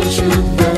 the truth.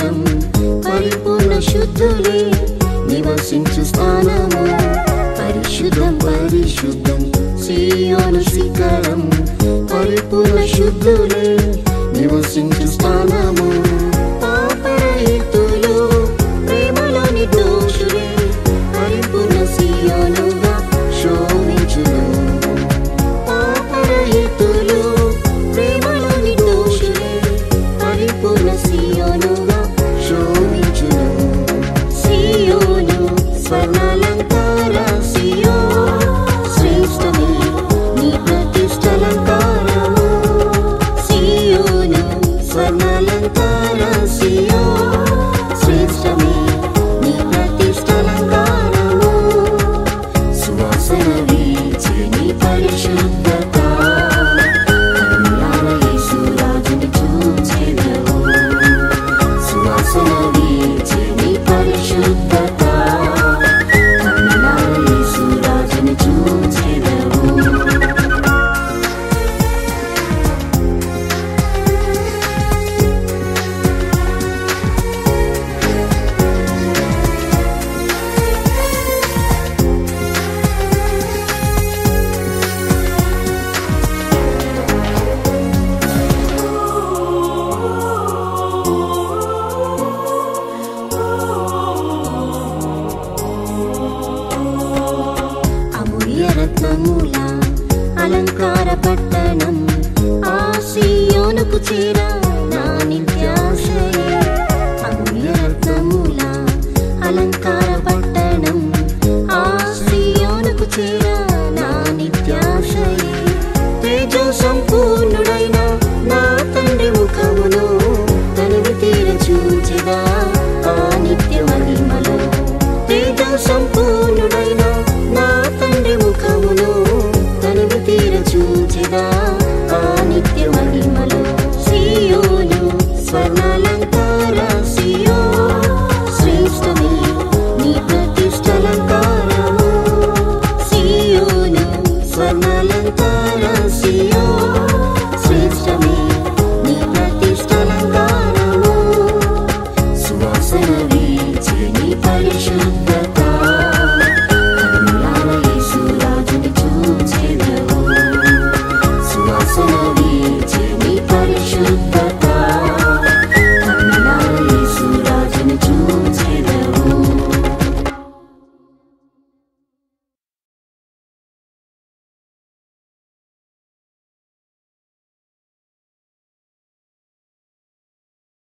స్థానం పరిపూర్ణ శుద్ధులే నివసించు స్థానము. పరిశుద్ధం పరిశుద్ధం సీయోను శిఖరం పరిపూర్ణ శుద్ధులే అలంకార పట్టణం ఆ సియోనుకు చేరా